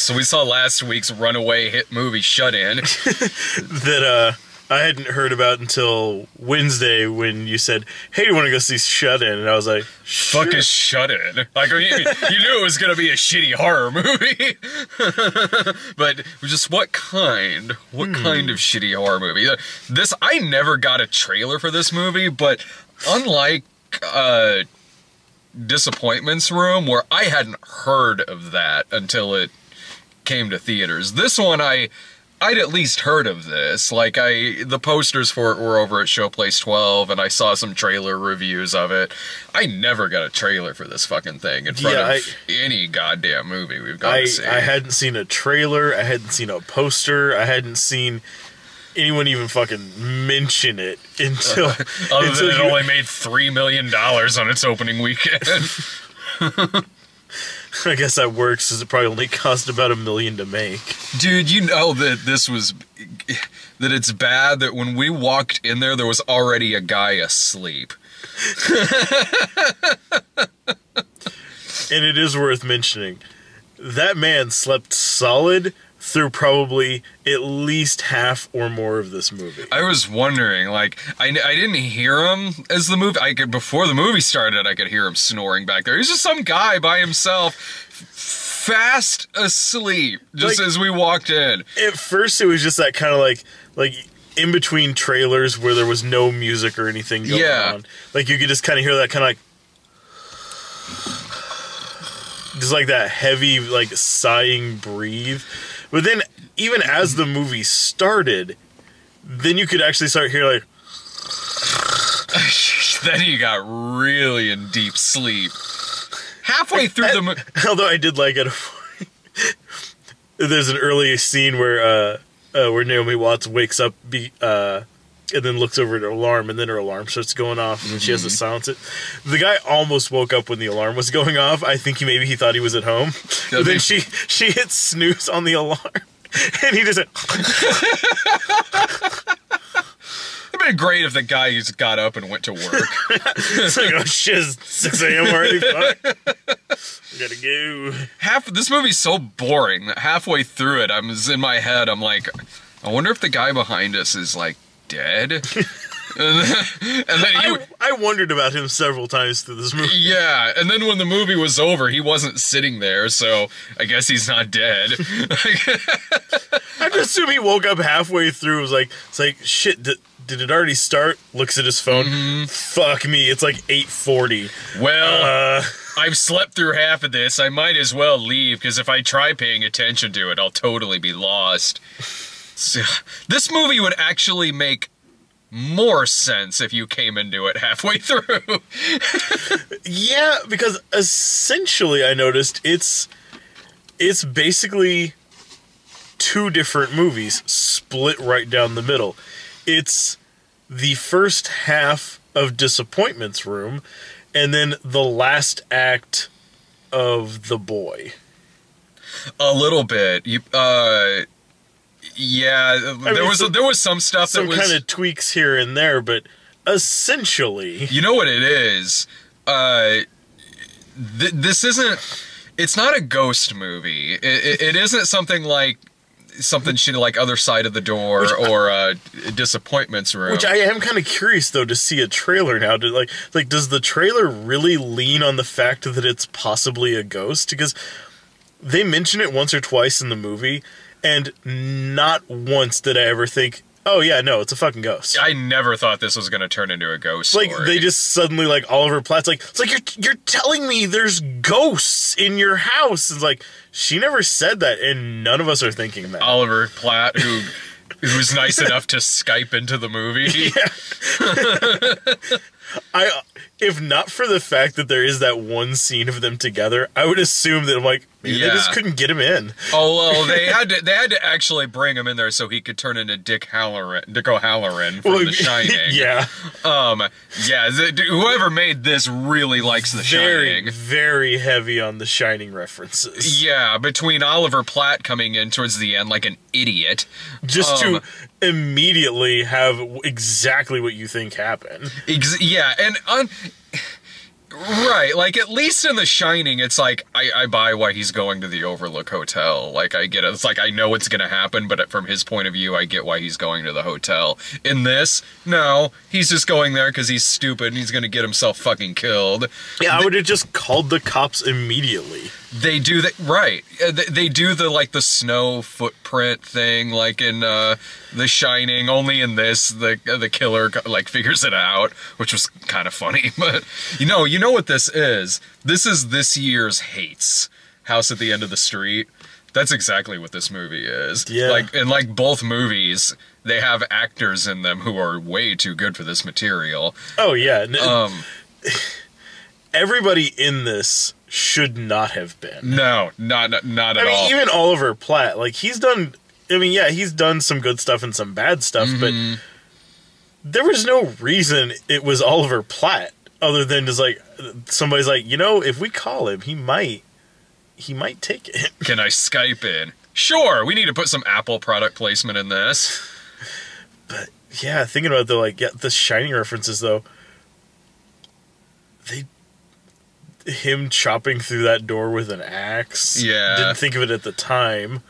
So we saw last week's runaway hit movie Shut In. that uh, I hadn't heard about until Wednesday when you said, "Hey, you want to go see Shut In?" And I was like, Fuck "Sure." is Shut In. Like you, you knew it was gonna be a shitty horror movie, but just what kind? What kind of shitty horror movie? Uh, This I never got a trailer for this movie, but unlike uh, Disappointments Room, where I hadn't heard of that until it came to theaters. This one I I'd at least heard of this. Like I the posters for it were over at Showplace 12 and I saw some trailer reviews of it. I never got a trailer for this fucking thing in front Yeah, of any goddamn movie we've got I to see. I hadn't seen a trailer. I hadn't seen a poster. I hadn't seen anyone even fucking mention it until Other until than it you- only made three million dollars on its opening weekend. I guess that works. Because it probably only cost about a million to make. Dude, you know that this was that it's bad that when we walked in there there was already a guy asleep. And it is worth mentioning that man slept solid through probably at least half or more of this movie. I was wondering, like, I, I didn't hear him as the movie. I could before the movie started, I could hear him snoring back there. He's just some guy by himself, fast asleep, just Like- as we walked in. At first, it was just that kind of like like in between trailers where there was no music or anything going Yeah. on. Like you could just kind of hear that kind of like. Just like that heavy, like sighing breathe. But then, even as the movie started, then you could actually start hearing like, then he got really in deep sleep. Halfway through the movie. Although I did like it. There's an early scene where uh, uh, where Naomi Watts wakes up, be, uh, and then looks over at her alarm, and then her alarm starts going off, and then she has to mm-hmm. silence it. The guy almost woke up when the alarm was going off. I think he maybe he thought he was at home, but then she she hit snooze on the alarm, and he doesn't. It'd been great if the guy just got up and went to work. it's like oh shit, six a.m. already. Fuck. Gotta go. Half this movie's so boring that halfway through it, I'm in my head. I'm like, I wonder if the guy behind us is like dead. and then, and then you, I, I wondered about him several times through this movie. yeah, and then when the movie was over, he wasn't sitting there, so I guess he's not dead. I just assume he woke up halfway through. Was like, it's like shit. Did, did it already start? Looks at his phone. Mm-hmm. Fuck me. It's like eight forty. well, Uh, I've slept through half of this. I might as well leave because if I try paying attention to it, I'll totally be lost. This movie would actually make more sense if you came into it halfway through. yeah, because essentially, I noticed it's it's basically two different movies split right down the middle. It's the first half of Disappointments Room, and then the last act of The Boy. A little bit. You, uh, yeah. there mean, was some- there was some stuff Some that was. kind of tweaks here and there, but essentially, You know what it is? Uh, th- this isn't. It's not a ghost movie. It, it, it isn't something like something shitty like Other Side of the Door or uh, Disappointments Room. Which I am kind of curious though to see a trailer now. To like, like, does the trailer really lean on the fact that it's possibly a ghost? Because they mention it once or twice in the movie, and not once did I ever think, "Oh yeah, no, it's a fucking ghost." I never thought this was going to turn into a ghost like story. they just suddenly like Oliver Platt's like it's like you're you're telling me there's ghosts in your house. It's like she never said that, and none of us are thinking that. Oliver Platt who. Who was nice enough to Skype into the movie? I if not for the fact that there is that one scene of them together, I would assume that I'm like maybe they just couldn't get him in. Oh well, they had to they had to actually bring him in there so he could turn into Dick Hallorann, Dick O'Halloran from The Shining. yeah, Um. Yeah. th- whoever made this really likes The very Shining. very heavy on the Shining references. Yeah. Between Oliver Platt coming in towards the end like an idiot. Just Um, to immediately have exactly what you think happened. Ex- yeah, and on. Right, like at least in The Shining, it's like I, I buy why he's going to the Overlook Hotel. Like I get it. It's like I know it's gonna happen, but from his point of view, I get why he's going to the hotel. In this, no, he's just going there because he's stupid and he's gonna get himself fucking killed. Yeah, I would have just called the cops immediately. They do that right. Uh, They, they do the like the snow footprint thing, like in uh, The Shining. Only in this, the the killer like figures it out, which was kind of funny. But you know, you know what this is. This is this year's hates House at the End of the Street. That's exactly what this movie is. Yeah. Like and like both movies, they have actors in them who are way too good for this material. Oh yeah, Um, everybody in this should not have been. no, not not, not at I mean, all. even Oliver Platt, like he's done. I mean, yeah, he's done some good stuff and some bad stuff, Mm-hmm. but there was no reason it was Oliver Platt other than just like somebody's like, you know, if we call him, he might, he might take it. Can I Skype in? Sure, we need to put some Apple product placement in this. But yeah, thinking about the like yeah, the Shining references though, they him chopping through that door with an axe. Yeah. didn't think of it at the time.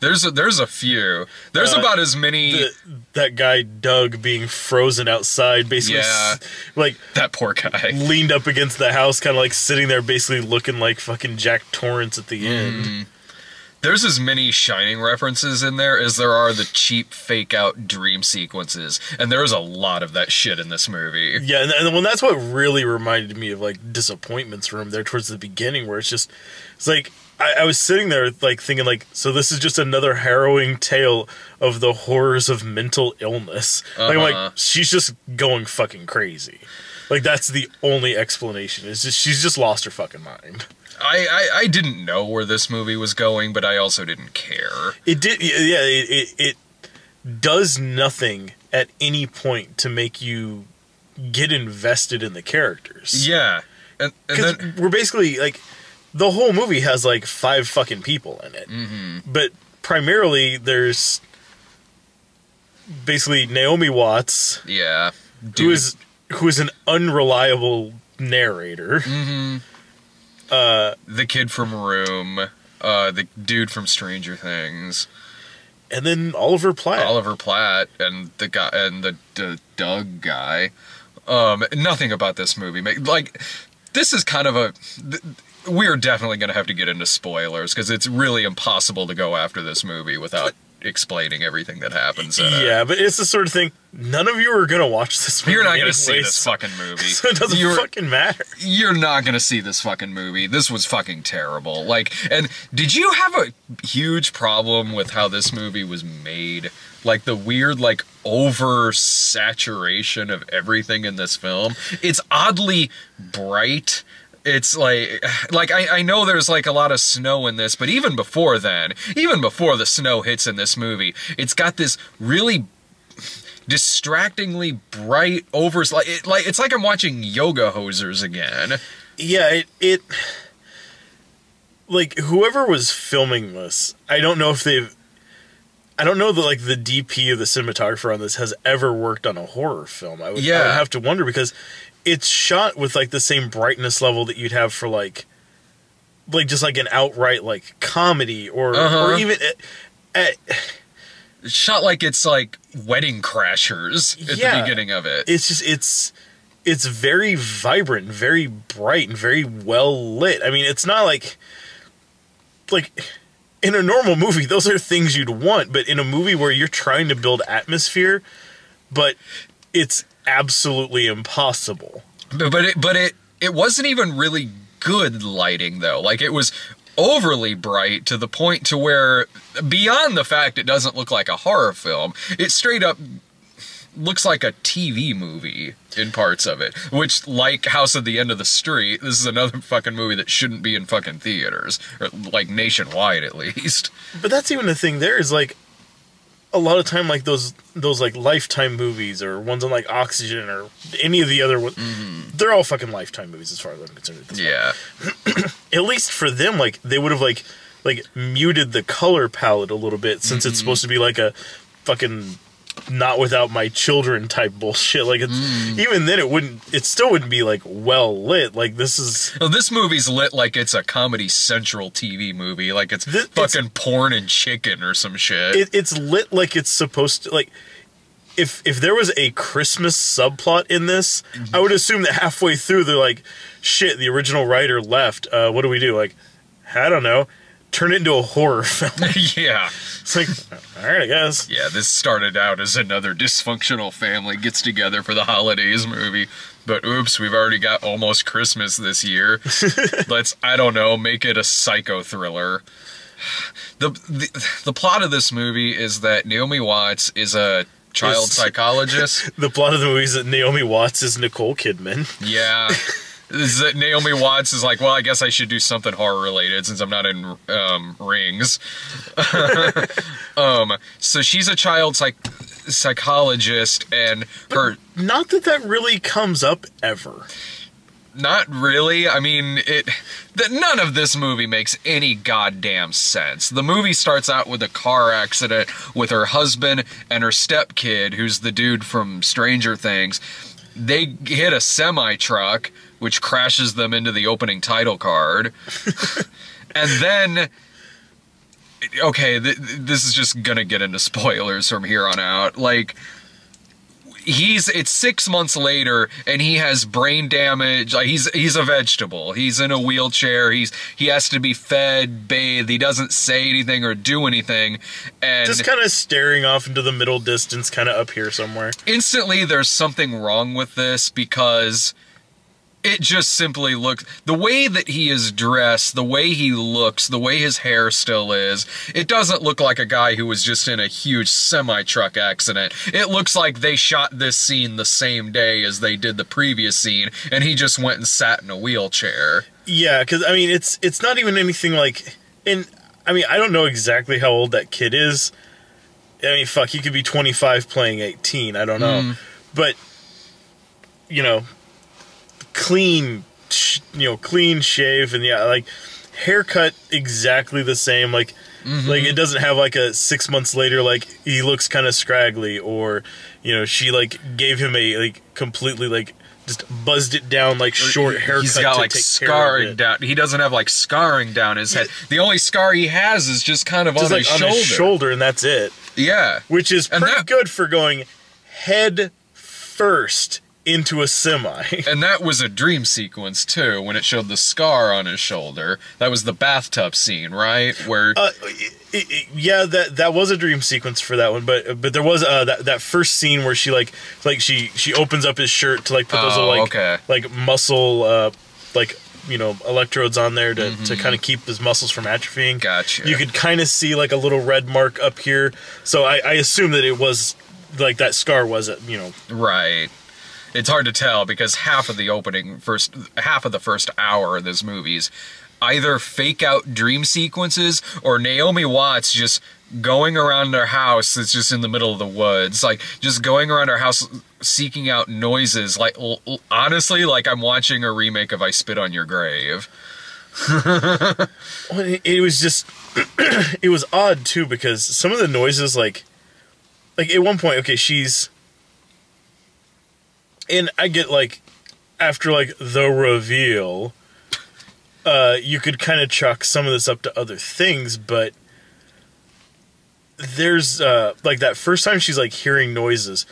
There's a, there's a few. There's Uh, about as many. The, that guy Doug being frozen outside, basically, Yeah. like that poor guy. leaned up against the house, kind of like sitting there, basically looking like fucking Jack Torrance at the Mm. end. There's as many Shining references in there as there are the cheap fake out dream sequences, and there's a lot of that shit in this movie. Yeah, and, and well, that's what really reminded me of like disappointments from there towards the beginning, where it's just, it's like I, I was sitting there like thinking like, so this is just another harrowing tale of the horrors of mental illness. Like I'm Uh-huh. like, she's just going fucking crazy. Like that's the only explanation. Is just she's just lost her fucking mind. I, I I didn't know where this movie was going, but I also didn't care. It did, yeah. It, it it does nothing at any point to make you get invested in the characters. Yeah, and, and because then we're basically like the whole movie has like five fucking people in it, Mm-hmm. but primarily there's basically Naomi Watts, yeah, who dude, is who is an unreliable narrator. Mm. Uh, the kid from Room, uh, the dude from Stranger Things. and then Oliver Platt. Oliver Platt and the guy and the, the Doug guy. Um, nothing about this movie like this is kind of a. Th- we're definitely going to have to get into spoilers because it's really impossible to go after this movie without explaining everything that happens. Yeah, but it's the sort of thing. None of you are gonna watch this. Movie You're not to see this fucking movie. So it doesn't You're- fucking matter. you're not gonna see this fucking movie. This was fucking terrible. Like, and did you have a huge problem with how this movie was made? Like the weird, like over saturation of everything in this film. It's oddly bright. It's like, like I, I know there's like a lot of snow in this, but even before then, even before the snow hits in this movie, it's got this really distractingly bright over like it, like it's like I'm watching yoga hosers again. Yeah, it it like whoever was filming this, I don't know if they've I don't know that like the DP or the cinematographer on this has ever worked on a horror film. I would, I Yeah. would have to wonder because it's shot with like the same brightness level that you'd have for like like just like an outright like comedy or Uh-huh. or even at, It's shot like it's like Wedding Crashers at Yeah. the beginning of it. it's just it's it's very vibrant, very bright, and very well lit. I mean, it's not like like in a normal movie, those are things you'd want, but in a movie where you're trying to build atmosphere, but it's absolutely impossible. But but it but it it wasn't even really good lighting though. Like it was overly bright to the point to where beyond the fact it doesn't look like a horror film, it straight up looks like a TV movie in parts of it. Which like House at the End of the Street, this is another fucking movie that shouldn't be in fucking theaters or like nationwide at least. But that's even the thing. There is like a lot of time, like those those like Lifetime movies or ones on like Oxygen or any of the other ones. Mm-hmm. They're all fucking Lifetime movies as far as I'm concerned. At this. Yeah. at least for them, like they would have like like muted the color palette a little bit since it's mm-hmm. supposed to be like a fucking not without my children type bullshit. Like it's even then it wouldn't it still wouldn't be like well lit. Like this is Well, this movie's lit like it's a Comedy Central TV movie, like it's Th- it's- fucking porn and chicken or some shit. it, it's lit like it's supposed to like if if there was a Christmas subplot in this, I would assume that halfway through they're like, shit, the original writer left. Uh, what do we do? Like, I don't know. Turn it into a horror film. yeah. It's like, all right, I guess. Yeah, this started out as another dysfunctional family gets together for the holidays movie. But oops, we've already got almost Christmas this year. Let's, I don't know, make it a psycho thriller. The, the the plot of this movie is that Naomi Watts is a child psychologist. The plot of the movie is that Naomi Watts is Nicole Kidman. Yeah. Is Naomi Watts is like, well, I guess I should do something horror related since I'm not in um, rings. um, so she's a child psych- psychologist, and her Not that that really comes up ever. not really. I mean, it. That none of this movie makes any goddamn sense. The movie starts out with a car accident with her husband and her stepkid, who's the dude from Stranger Things. They hit a semi truck, which crashes them into the opening title card, and then. Okay, th- th- this is just gonna get into spoilers from here on out. Like, he's it's six months later and he has brain damage like he's he's a vegetable he's in a wheelchair he's he has to be fed bathed he doesn't say anything or do anything and Just kind of staring off into the middle distance, kind of up here somewhere. instantly there's something wrong with this because it just simply looks the way that he is dressed, the way he looks, the way his hair still is. It doesn't look like a guy who was just in a huge semi truck accident. It looks like they shot this scene the same day as they did the previous scene, and he just went and sat in a wheelchair. Yeah, because I mean, it's it's not even anything like. And I mean, I don't know exactly how old that kid is. I mean, fuck, he could be 25 playing 18. I don't know, mm. but you know, clean, you know, clean shave and yeah, like haircut exactly the same. Like, mm-hmm. like it doesn't have like a six months later like he looks kind of scraggly or you know she like gave him a like completely like just buzzed it down like short haircut. He's got like scarring down. He doesn't have like scarring down his head. The only scar he has is just kind of just on, like his, on shoulder. his shoulder, and that's it. Yeah. Which is And pretty that- good for going head first into a semi. And that was a dream sequence too, when it showed the scar on his shoulder. That was the bathtub scene, right? Where Uh, i- i- yeah, that that was a dream sequence for that one, but but there was uh, that that first scene where she like like she she opens up his shirt to like put those Oh, little, like okay. like muscle uh like you know electrodes on there to to kind of keep his muscles from atrophying. Mm-hmm. Gotcha. You could kind of see like a little red mark up here, so I, I assume that it was like that scar was it you know right. It's hard to tell because half of the opening first half of the first hour of this movie's either fake out dream sequences or Naomi Watts just going around her house that's just in the middle of the woods like just going around her house seeking out noises like honestly like I'm watching a remake of I Spit on Your Grave. It was just it was odd too because some of the noises like like at one point okay she's and i get like after like the reveal uh you could kind of chalk some of this up to other things but there's uh like that first time she's like hearing noises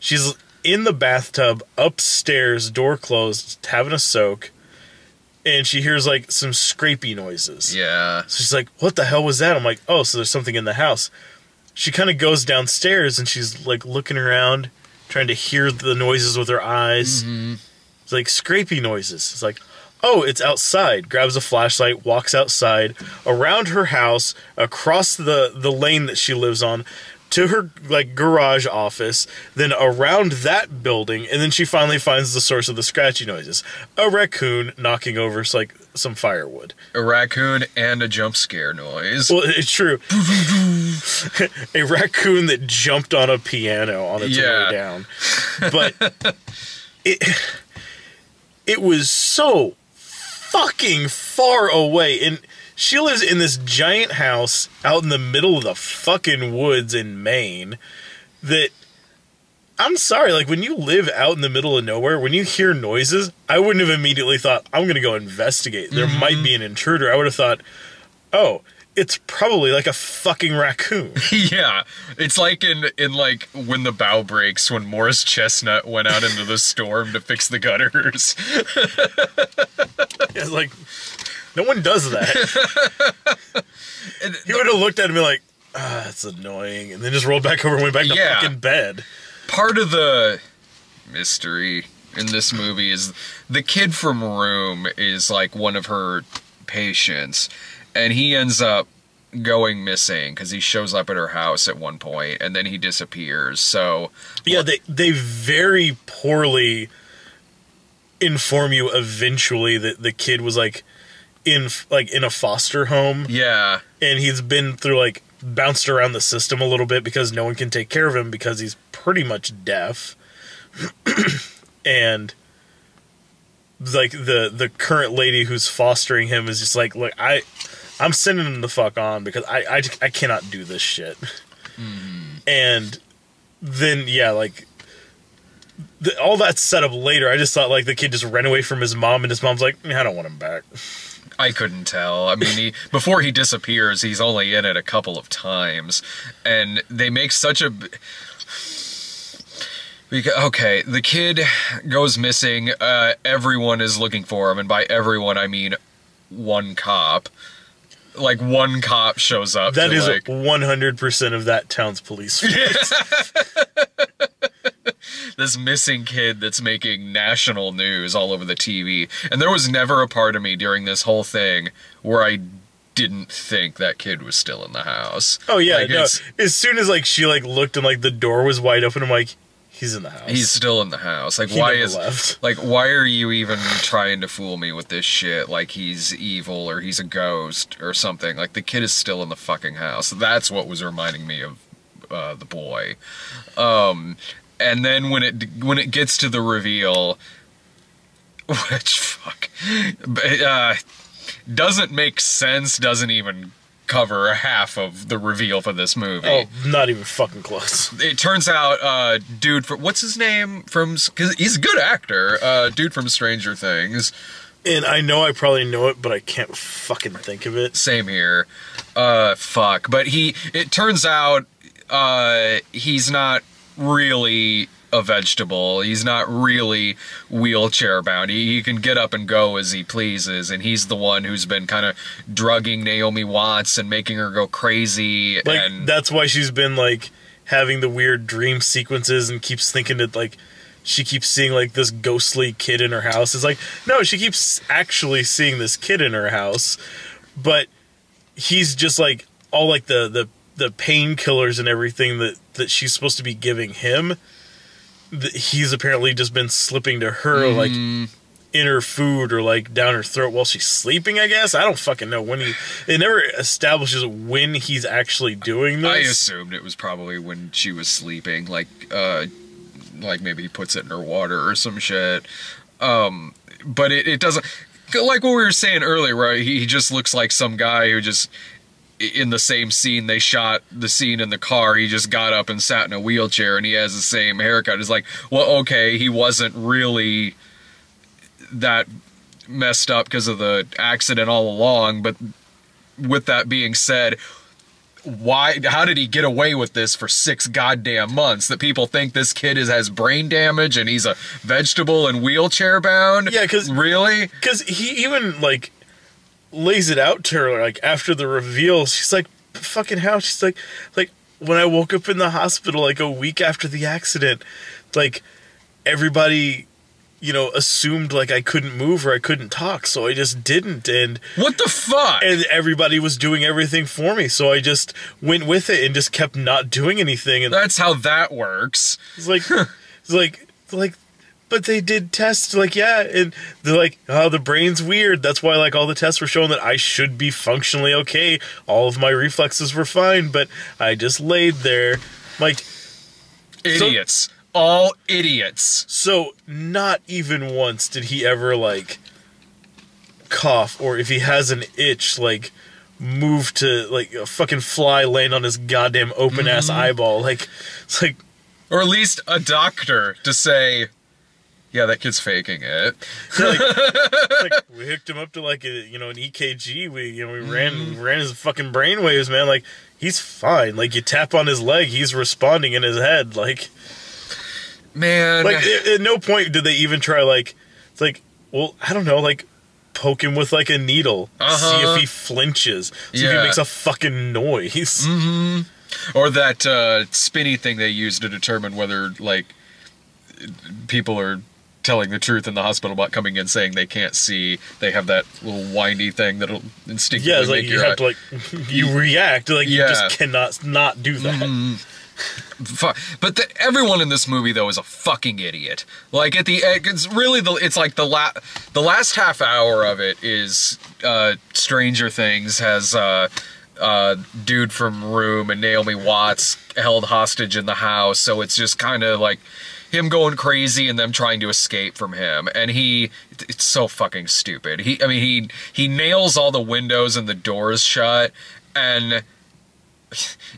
she's in the bathtub upstairs door closed having a soak and she hears like some scrapey noises Yeah. so she's like, "What the hell was that?" I'm like, "Oh, so there's something in the house." She kind of goes downstairs and she's like looking around, trying to hear the noises with her eyes. It's like scrapey noises. It's like, "Oh, it's outside." Grabs a flashlight, walks outside, around her house, across the the lane that she lives on, to her like garage office, then around that building, and then she finally finds the source of the scratchy noises: a raccoon knocking over It's like some firewood. A raccoon and a jump scare noise. Well, it's true. a raccoon that jumped on a piano on its Yeah. way down. But it it was so fucking far away and she lives in this giant house out in the middle of the fucking woods in Maine that I'm sorry, like when you live out in the middle of nowhere, when you hear noises, I wouldn't have immediately thought, I'm going to go investigate. There might be an intruder. I would have thought, oh, it's probably like a fucking raccoon. yeah, it's like in in like when the bough breaks when Morris Chestnut went out into the storm to fix the gutters. it's like, no one does that. And He would have looked at be like, ah, that's annoying. And then just rolled back over and went back to Yeah. fucking bed. Part of the mystery in this movie is the kid from Room is like one of her patients, and he ends up going missing because he shows up at her house at one point and then he disappears. So Yeah, they they very poorly inform you eventually that the kid was like in like in a foster home yeah, and he's been through like bounced around the system a little bit because no one can take care of him because he's pretty much deaf. And like the the current lady who's fostering him is just like look i i'm sending him the fuck on because i i, I cannot do this shit. Mm-hmm. And then yeah like the, all that set up later i just thought like the kid just ran away from his mom and his mom's like i don't want him back I couldn't tell. I mean, he before he disappears, he's only in it a couple of times, and they make such a. Beca- Okay, the kid goes missing. Uh, everyone is looking for him, and by everyone I mean one cop. Like one cop shows up. That is like, 100% of that town's police force. this missing kid that's making national news all over the TV. And there was never a part of me during this whole thing where I didn't think that kid was still in the house. Oh yeah, Like, no. As soon as like she like looked and like the door was wide open, I'm like, he's in the house. He's still in the house. Like, He why is left. like why are you even trying to fool me with this shit? Like he's evil or he's a ghost or something. Like the kid is still in the fucking house. That's what was reminding me of uh, the boy. Um, and then when it when it gets to the reveal, which fuck, uh, doesn't make sense. Doesn't even cover half of the reveal for this movie oh, not even fucking close. it turns out uh dude from what's his name from because he's a good actor uh dude from stranger things And I know I probably know it, but I can't fucking think of it. same here uh fuck but he it turns out uh he's not really a vegetable he's not really wheelchair bound he, he can get up and go as he pleases and he's the one who's been kind of drugging naomi watts and making her go crazy Like and that's why she's been like having the weird dream sequences and keeps thinking that like she keeps seeing like this ghostly kid in her house. It's like no, she keeps actually seeing this kid in her house, but he's just like all like the the the painkillers and everything that that she's supposed to be giving him. That he's apparently just been slipping to her like in her food or like down her throat while she's sleeping. I guess I don't fucking know when he. It never establishes when he's actually doing this. I assumed it was probably when she was sleeping, like uh like maybe he puts it in her water or some shit. Um but it, it doesn't like what we were saying earlier, right? He just looks like some guy who just in the same scene they shot the scene in the car. He just got up and sat in a wheelchair and he has the same haircut. It's like well okay he wasn't really that messed up because of the accident all along but with that being said why how did he get away with this for six goddamn months that people think this kid is has brain damage and he's a vegetable and wheelchair bound? Yeah because really? because he even like lays it out to her like after the reveal she's like fucking how she's like like when i woke up in the hospital like a week after the accident like everybody you know assumed like i couldn't move or i couldn't talk so i just didn't and what the fuck? and everybody was doing everything for me so i just went with it and just kept not doing anything and that's how that works. It's like, it's like, like, but they did tests, like, yeah, and they're like, oh, the brain's weird. That's why, like, all the tests were showing that I should be functionally okay. All of my reflexes were fine, but I just laid there, like, idiots all idiots so not even once did he ever like cough or if he has an itch, like. Move to like a fucking fly land on his goddamn open ass mm-hmm. eyeball. Like it's like or at least a doctor to say, "Yeah, that kid's faking it." like, like we hooked him up to like a you know an EKG. We you know we ran Mm-hmm. ran his fucking brainwaves, man. Like he's fine. Like you tap on his leg, he's responding in his head. Like Man, like at, at no point did they even try like it's like well I don't know like poke him with like a needle, see Uh-huh. if he flinches, see if he makes a fucking noise. or that uh, spinny thing they use to determine whether like people are telling the truth in the hospital about coming in saying they can't see. They have that little windy thing that'll instinctively Yeah, it's like make you your have to like you react like you just cannot not do that. Fu- But the, everyone in this movie though is a fucking idiot. Like at the end, it's really the it's like the la- the last half hour of it is uh, Stranger Things has uh, uh, dude from Room and Naomi Watts held hostage in the house, so it's just kind of like him going crazy and them trying to escape from him and he it's so fucking stupid he i mean he he nails all the windows and the doors shut and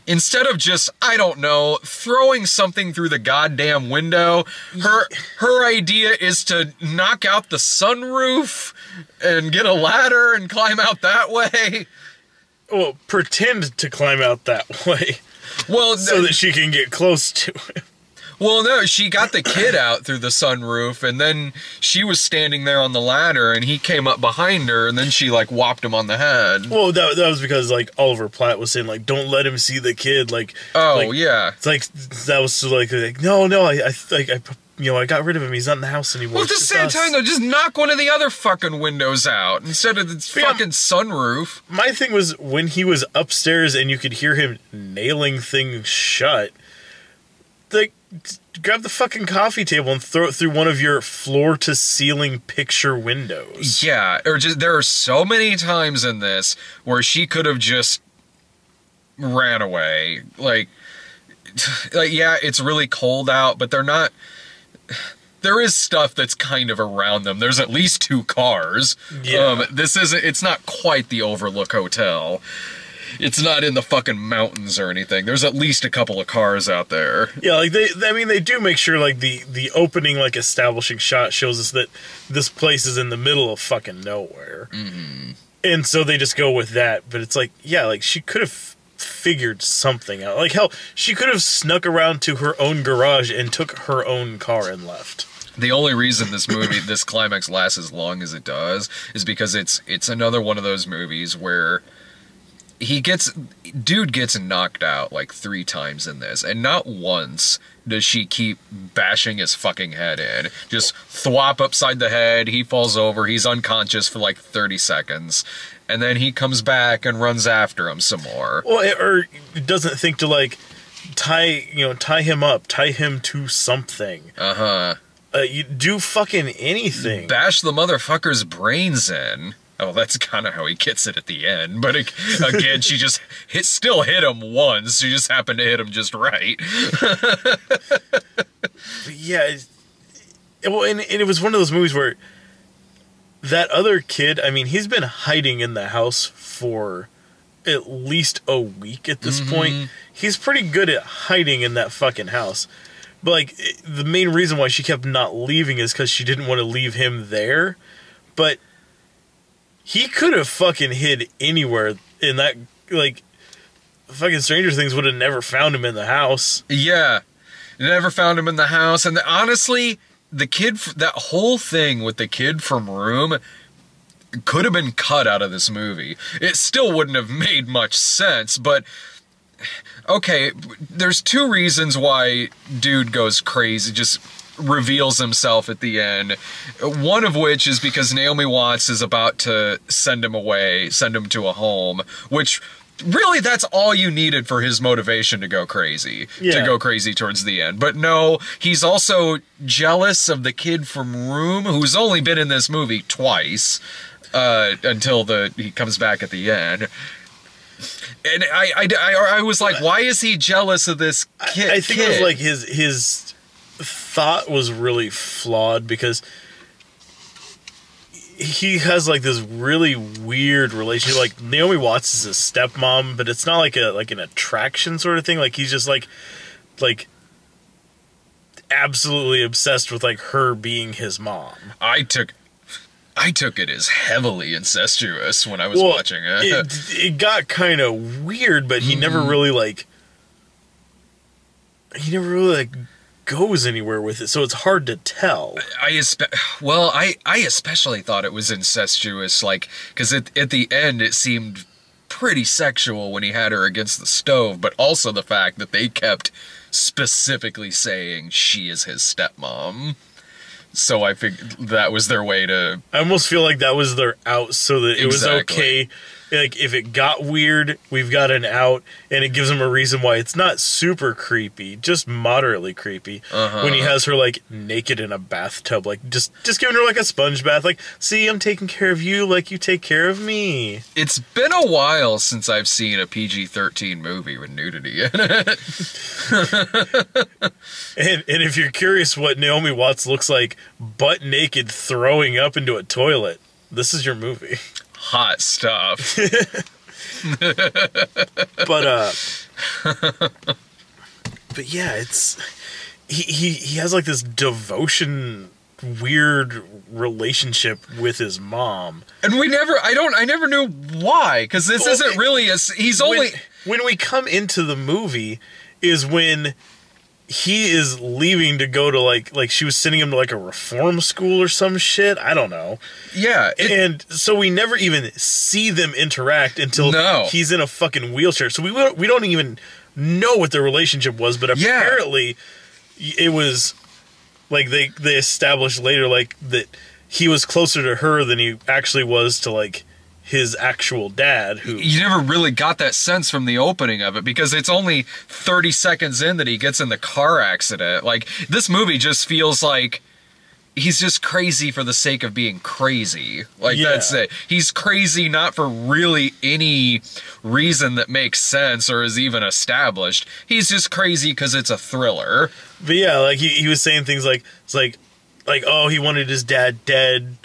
instead of just I don't know throwing something through the goddamn window, her her idea is to knock out the sunroof and get a ladder and climb out that way. Well, pretend to climb out that way Well, so that she can get close to him. Well, no, she got the kid out through the sunroof, and then she was standing there on the ladder, and he came up behind her, and then she like whopped him on the head. Well, that, that was because like Oliver Platt was saying like, "Don't let him see the kid." Like, Oh like, yeah. it's like that was so, like, like no, no, I, I, like, I, you know, I got rid of him. He's not in the house anymore. Well, at the same us." time, though, just knock one of the other fucking windows out instead of the Yeah. fucking sunroof. my thing was when he was upstairs and you could hear him nailing things shut. Like, grab the fucking coffee table and throw it through one of your floor to ceiling picture windows. Yeah, or just there are so many times in this where she could have just ran away. Like, like yeah, it's really cold out, but they're not. There is stuff that's kind of around them. There's at least two cars. Yeah. Um, this isn't. It's not quite the Overlook Hotel. It's not in the fucking mountains or anything. There's at least a couple of cars out there. Yeah, like they, I mean, they do make sure like the the opening like establishing shot shows us that this place is in the middle of fucking nowhere, mm-hmm. and so they just go with that. But it's like, yeah, like she could have figured something out. Like hell, she could have snuck around to her own garage and took her own car and left. The only reason this movie, this climax lasts as long as it does, is because it's it's another one of those movies where he gets dude gets knocked out like three times in this, and not once does she keep bashing his fucking head in. Just thwop upside the head, he falls over, he's unconscious for like thirty seconds, and then he comes back and runs after him some more. Well, or doesn't think to like tie you know tie him up, tie him to something. Uh huh. Uh, you do fucking anything. bash the motherfucker's brains in. Oh, that's kind of how he gets it at the end. But ag- again, she just hit, still hit him once. She just happened to hit him just right. Yeah, it's- well, and, and it was one of those movies where that other kid. I mean, he's been hiding in the house for at least a week at this mm-hmm. point. He's pretty good at hiding in that fucking house. But like it- the main reason why she kept not leaving is because she didn't want to leave him there. But he could have fucking hid anywhere in that like fucking Stranger Things would have never found him in the house. Yeah. Never found him in the house. And honestly, the kid, that whole thing with the kid from Room could have been cut out of this movie. It still wouldn't have made much sense, but okay, there's two reasons why dude goes crazy, just reveals himself at the end. One of which is because Naomi Watts is about to send him away, send him to a home, which really that's all you needed for his motivation to go crazy, to go crazy towards the end. But no, he's also jealous of the kid from Room who's only been in this movie twice uh, until the he comes back at the end. And I, I, I, I was like, why is he jealous of this kid? I think it was like his his thought was really flawed because he has like this really weird relationship. Like Naomi Watts is his stepmom, but it's not like a like an attraction sort of thing. Like he's just like like absolutely obsessed with like her being his mom. I took I took it as heavily incestuous when I was Well, watching it. it, it got kind of weird, but he never mm-hmm. really like he never really like goes anywhere with it, so it's hard to tell. I espe- well, I I especially thought it was incestuous, like because at at the end it seemed pretty sexual when he had her against the stove, but also the fact that they kept specifically saying she is his stepmom. So I figured that was their way to I almost feel like that was their out, so that it was okay. Like if it got weird, we've got an out, and it gives him a reason why it's not super creepy, just moderately creepy. Uh-huh. When he has her like naked in a bathtub, like just just giving her like a sponge bath, like see, I'm taking care of you, like you take care of me. It's been a while since I've seen a PG 13 movie with nudity in it. And and if you're curious what Naomi Watts looks like, butt naked, throwing up into a toilet, this is your movie. Hot stuff. but uh but yeah it's he, he he has like this devotion weird relationship with his mom And we never, I don't, I never knew why, because this Well, isn't really a, he's only, when, when we come into the movie is when he is leaving to go to like like she was sending him to like a reform school or some shit i don't know yeah, it- and so we never even see them interact until No. he's in a fucking wheelchair. So we don't- we don't even know what their relationship was, but Yeah. apparently it was like they they established later like that he was closer to her than he actually was to like his actual dad who you never really got that sense from the opening of it because it's only 30 seconds in that he gets in the car accident. Like, this movie just feels like he's just crazy for the sake of being crazy. Like, Yeah. that's it. He's crazy not for really any reason that makes sense or is even established. He's just crazy because it's a thriller. But yeah, like he, he was saying things like it's like like oh he wanted his dad dead,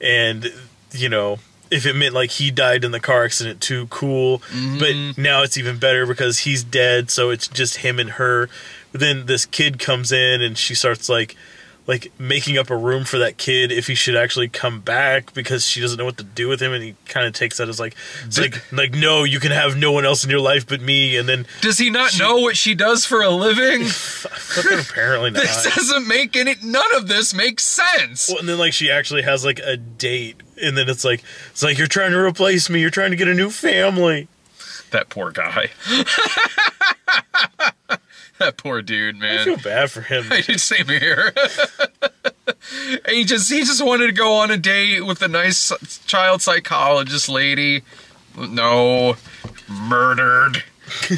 and you know if it meant like he died in the car accident too, cool. But mm-hmm. now it's even better because he's dead, so it's just him and her. But then this kid comes in and she starts like like making up a room for that kid if he should actually come back because she doesn't know what to do with him and he kind of takes that as like it's Did- like like no you can have no one else in your life but me and then Does he not know what she does for a living? apparently not this doesn't make any. None of this makes sense. Well, and then like she actually has like a date, and then it's like it's like you're trying to replace me. You're trying to get a new family. That poor guy. that poor dude, man. I feel bad for him. I did same here. he just he just wanted to go on a date with a nice child psychologist lady. No, murdered.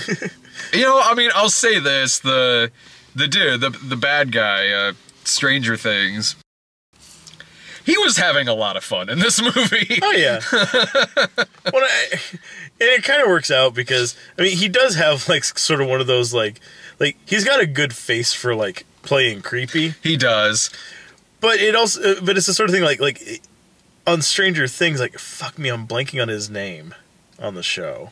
you know, I mean, I'll say this: the the dude, the the bad guy, uh, Stranger Things. He was having a lot of fun in this movie. Oh yeah. well, I, and it kind of works out because I mean he does have like sort of one of those like like he's got a good face for like playing creepy, He does. but it also uh, but it's the sort of thing like like on Stranger Things like fuck me I'm blanking on his name on the show.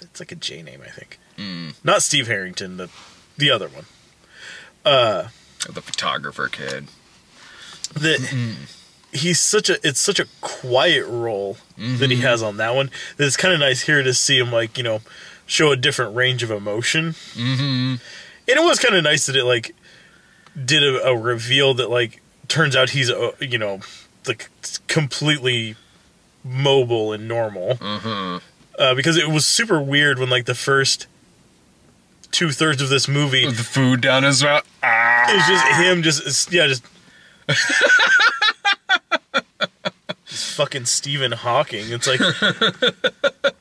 It's like a J name I think. Mm. Not Steve Harrington, the the other one. Uh, The photographer kid. that he's such a it's such a quiet role that he mm-hmm. has on that one that it's kind of nice here to see him like you know show a different range of emotion mm-hmm. and it was kind of nice that it like did a, a reveal that like turns out he's uh, you know like completely mobile and normal uh, because it was super weird when like the first two thirds of this movie The food down his mouth. Ah. it's just him just yeah just Just fucking Stephen Hawking. It's like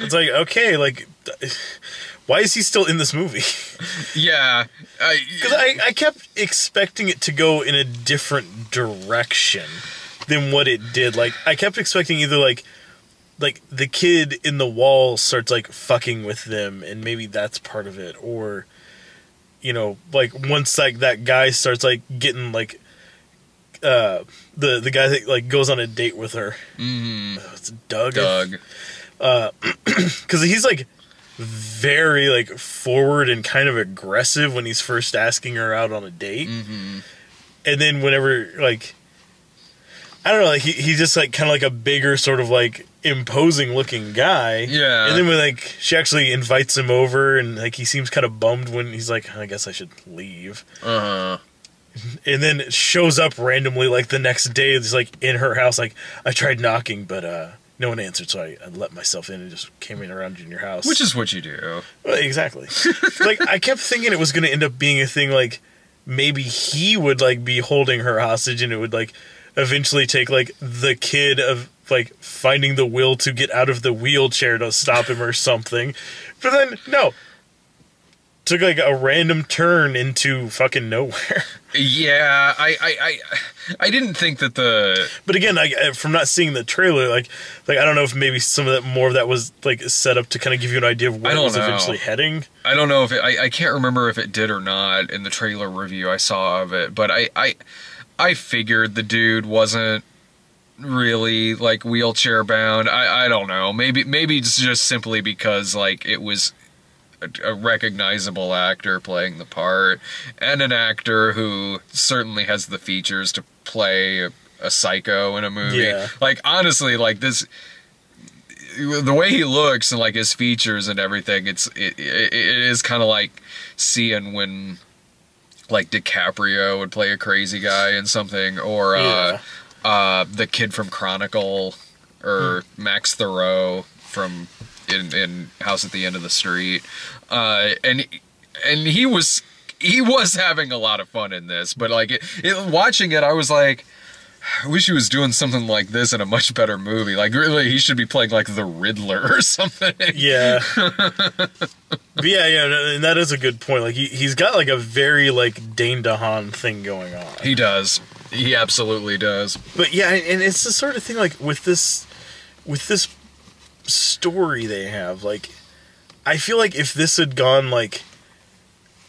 it's like okay, like why is he still in this movie? Yeah. I, Because I, I kept expecting it to go in a different direction than what it did. Like I kept expecting either like like the kid in the wall starts like fucking with them and maybe that's part of it or you know like once like that guy starts like getting like uh the the guy that like goes on a date with her mm, it's doug Doug. because he's like very like forward and kind of aggressive when he's first asking her out on a date. Mm-hmm. And then whenever like I don't know, like he, he's just like kind of like a bigger sort of like imposing looking guy. Yeah. And then when like she actually invites him over and like he seems kind of bummed when he's like, I guess I should leave. Uh huh. And then shows up randomly like the next day. It's like in her house. Like I tried knocking, but uh no one answered, so I, I let myself in and just came in around in your house. Which is what you do. Well, exactly. like I kept thinking it was going to end up being a thing like maybe he would like be holding her hostage and it would like eventually take like the kid of like finding the will to get out of the wheelchair to stop him or something. But then no. Took like a random turn into fucking nowhere. Yeah, I, I, I, I didn't think that the But again, I, I- uh, from not seeing the trailer, like, like I don't know if maybe some of that more of that was like set up to kind of give you an idea of where it was know. eventually heading. I don't know if it, I I can't remember if it did or not in the trailer review I saw of it, but I I I figured the dude wasn't really like wheelchair bound. I I don't know. Maybe maybe it's just simply because like it was a, recognizable actor playing the part and an actor who certainly has the features to play a, a psycho in a movie. Yeah. Like honestly, like this the way he looks and like his features and everything, it's it, it, it is kind of like seeing when like DiCaprio would play a crazy guy in something, or Yeah. uh, uh, the kid from Chronicle, or Max Thieriot from in, in House at the End of the Street, uh, and and he was he was having a lot of fun in this, but like it, it, watching it, I was like. I wish he was doing something like this in a much better movie. Like, really, he should be playing like the Riddler or something. Yeah. but yeah, yeah, and that is a good point. Like he he's got like a very like Dane DeHaan thing going on. He does. He absolutely does. But yeah, and it's the sort of thing like with this with this story they have, like I feel like if this had gone like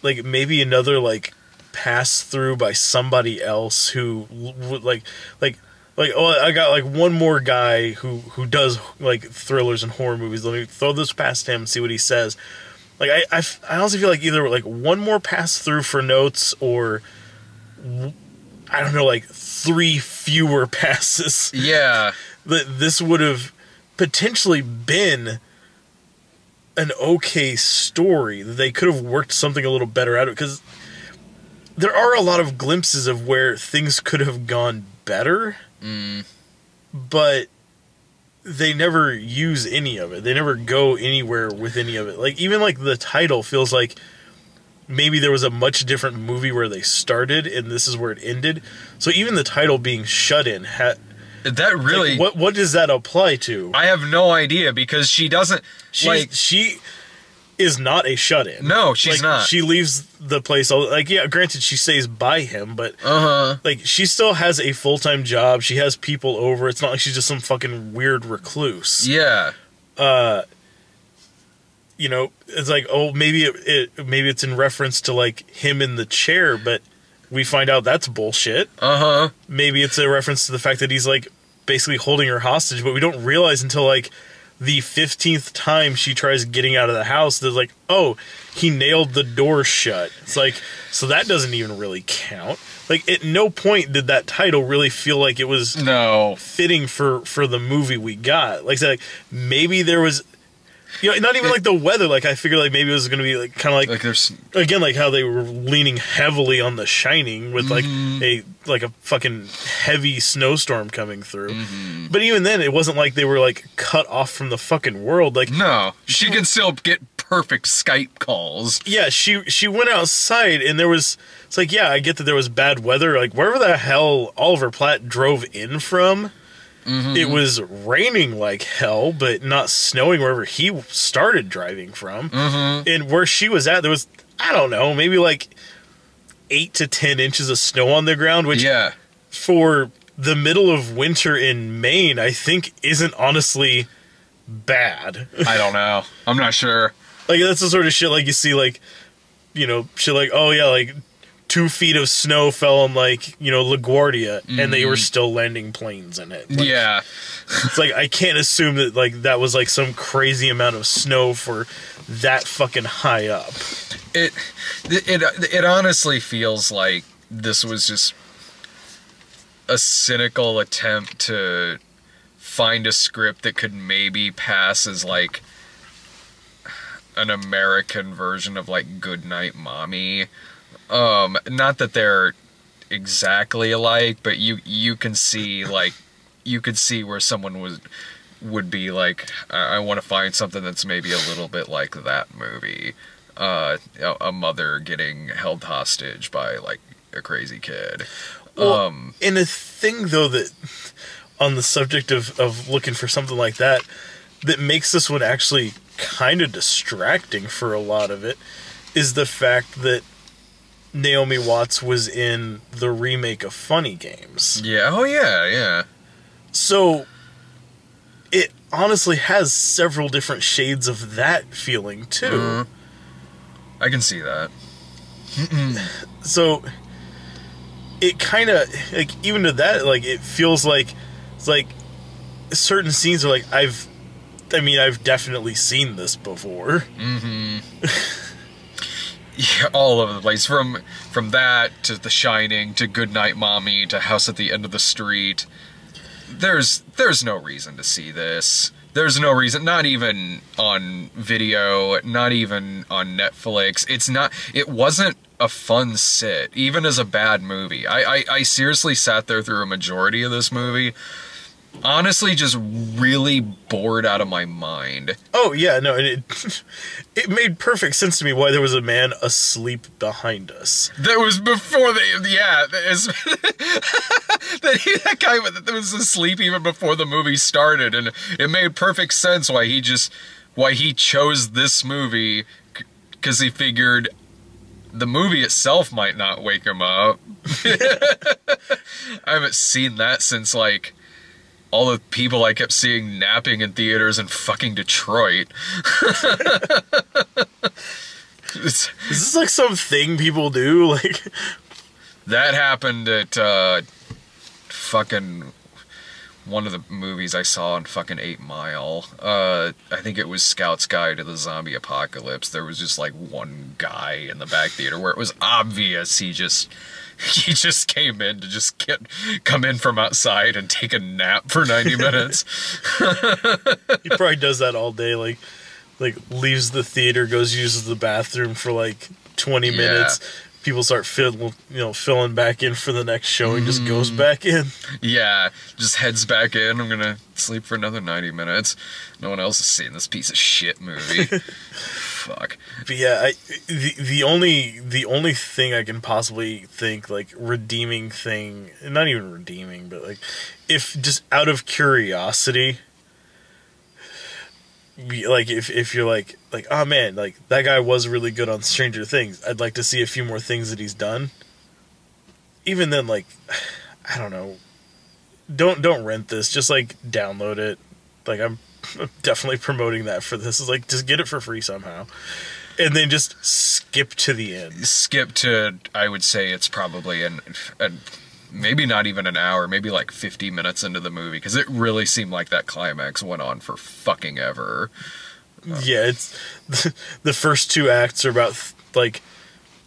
like maybe another like pass through by somebody else who would like like like oh I got like one more guy who who does like thrillers and horror movies. Let me throw this past him and see what he says. Like I I, I honestly feel like either like one more pass through for notes or I don't know like three fewer passes Yeah. that this would have potentially been an okay story. That they could have worked something a little better out of because there are a lot of glimpses of where things could have gone better. Mm. But they never use any of it. They never go anywhere with any of it. Like even like the title feels like maybe there was a much different movie where they started and this is where it ended. So even the title being shut in ha- That really. like, what what does that apply to? I have no idea because she doesn't. She's, like. she is not a shut-in. No, she's Like, not. She leaves the place. all- Like, yeah, granted, she stays by him, but Uh huh. like, she still has a full-time job. She has people over. It's not like she's just some fucking weird recluse. Yeah. Uh, you know, it's like, oh, maybe it, it maybe it's in reference to like him in the chair, but we find out that's bullshit. Uh huh. maybe it's a reference to the fact that he's like basically holding her hostage, but we don't realize until like the 15th time she tries getting out of the house that like, oh, he nailed the door shut. It's like, so that doesn't even really count. Like at no point did that title really feel like it was No. fitting for for the movie we got. Like like, maybe there was you know, not even like the weather. Like I figured, like maybe it was going to be like kind of like Like there's. again like how they were leaning heavily on the shining with like Mm-hmm. a like a fucking heavy snowstorm coming through Mm-hmm. but even then it wasn't like they were like cut off from the fucking world like No. She can still get perfect Skype calls. yeah she she went outside and there was it's like yeah i get that there was bad weather like wherever the hell oliver platt drove in from Mm-hmm. it was raining like hell but not snowing wherever he started driving from Mm-hmm. and where she was at there was i don't know maybe like eight to ten inches of snow on the ground which Yeah. for the middle of winter in maine i think isn't honestly bad I don't know. I'm not sure. like that's the sort of shit like you see like you know shit like oh yeah like two feet of snow fell on like you know LaGuardia, and they were mm-hmm. still landing planes in it. Like, yeah. it's like I can't assume that like that was like some crazy amount of snow for that fucking high up. It, it uh, it honestly feels like this was just a cynical attempt to find a script that could maybe pass as like an American version of like Goodnight Mommy. Um, not that they're exactly alike, but you you can see like you could see where someone was would be like, I, I want to find something that's maybe a little bit like that movie. Uh, a, a mother getting held hostage by like a crazy kid. Well, um, and a thing though that on the subject of of looking for something like that that makes this one actually kind of distracting for a lot of it is the fact that Naomi Watts was in the remake of Funny Games. yeah. Oh yeah. Yeah. So it honestly has several different shades of that feeling too. Mhm. I can see that. so it kind of like even to that like it feels like it's like certain scenes are like i've i mean i've definitely seen this before Yeah, all over the place from from that to The Shining to Goodnight Mommy to House at the End of the Street. There's there's no reason to see this. There's no reason, not even on video, not even on Netflix. It's not. It wasn't a fun sit, even as a bad movie. I I, I seriously sat there through a majority of this movie. Honestly, just really bored out of my mind. oh yeah no it it made perfect sense to me why there was a man asleep behind us That was before the yeah. That, he, that guy that was asleep even before the movie started, and it made perfect sense why he just why he chose this movie because he figured the movie itself might not wake him up. I haven't seen that since like all the people I kept seeing napping in theaters in fucking Detroit. Is this like some thing people do like That happened at uh, fucking one of the movies I saw in fucking Eight Mile. Uh, I think it was Scout's Guide to the Zombie Apocalypse. There was just like one guy in the back theater where it was obvious he just he just came in to just get come in from outside and take a nap for 90 minutes. he probably does that all day like like leaves the theater goes uses the bathroom for like 20 Yeah. minutes people start fill, you know filling back in for the next show and just goes Mm. back in yeah, just heads back in. I'm gonna sleep for another 90 minutes. No one else has seen this piece of shit movie. Fuck. but yeah I, the the only the only thing i can possibly think like redeeming thing not even redeeming but like if just out of curiosity like if if you're like like oh man like that guy was really good on Stranger Things I'd like to see a few more things that he's done. Even then like I don't know. Don't don't rent this. Just like download it. Like I'm definitely promoting that for this. Is like just get it for free somehow. And then just skip to the end. Skip to I would say it's probably an, an maybe not even an hour, maybe like 50 minutes into the movie because it really seemed like that climax went on for fucking ever. Um, yeah it's the first two acts are about like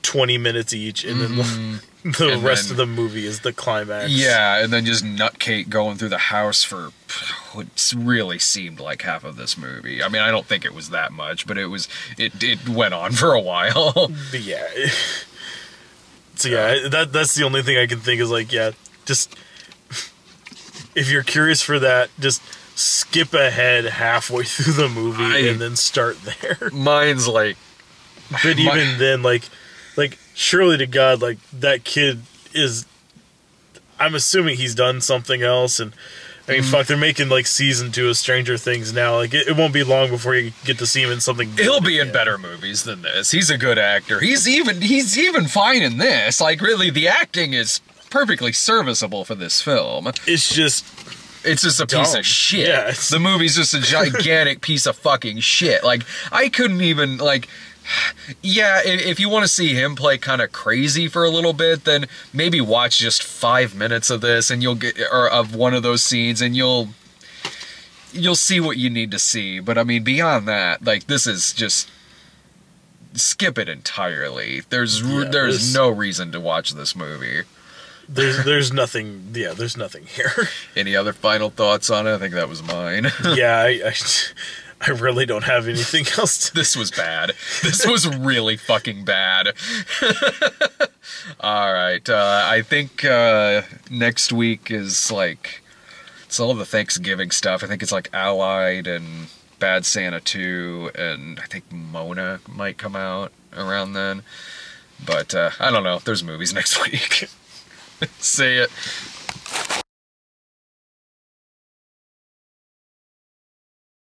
20 minutes each and then mm-hmm. the. And rest then- of the movie is the climax Yeah, and then just nutcake going through the house for what really seemed like half of this movie. I mean, I don't think it was that much, but it was it it went on for a while. But yeah. So yeah, that that's the only thing I can think is like, yeah, just if you're curious for that, just skip ahead halfway through the movie I- and then start there. Mine's like But My- even then, like, like surely to God, like that kid is. I'm assuming he's done something else, and I mean, mm-hmm. fuck, they're making like season two of Stranger Things now. Like, it, it won't be long before you get to see him in something. He'll be in better movies than this. He's a good actor. He's even he's even fine in this. Like really the acting is perfectly serviceable for this film. It's just It's just a piece of shit. Yeah, The movie's just a gigantic piece of fucking shit. Like I couldn't even like Yeah, if, you want to see him play kind of crazy for a little bit, then maybe watch just five minutes of this, and you'll get or of one of those scenes, and you'll you'll see what you need to see. But I mean, beyond that, like this is just skip it entirely. There's Yeah, there's this- no reason to watch this movie. There's there's nothing. Yeah, there's nothing here. Any other final thoughts on it? I think that was mine. yeah, I, I I really don't have anything else. To, this was bad. This was really fucking bad. all right. Uh, I think uh, next week is like it's all the Thanksgiving stuff. I think it's like Allied and Bad Santa 2, and I think Moana might come out around then. But uh, I don't know. There's movies next week. Say it.